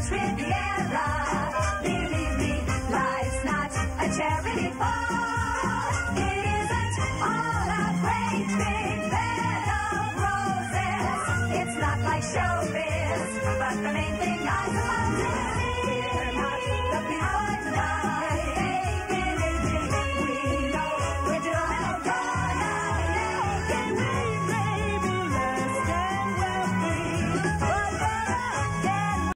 French Riviera. Believe me, life's not a charity ball. It isn't all a great big bed of roses. It's not like showbiz, but the main thing I